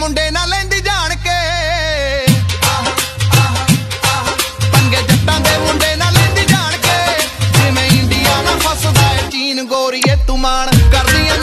ਮੁੰਡੇ ਨਾਲ ਲੈਂਦੀ ਜਾਣ ਕੇ। ਪੰਗੇ ਜੱਟਾਂ ਦੇ ਮੁੰਡੇ ਨਾਲ ਲੈਂਦੀ ਜਾਣ ਕੇ। ਜਿਵੇਂ ਇੰਡੀਆ ਨਾ ਫਸਦਾ ਹੈ, ਚੀਨ ਗੋਰੀਏ ਤੂੰ ਮਾਣ ਕਰਦੀਆਂ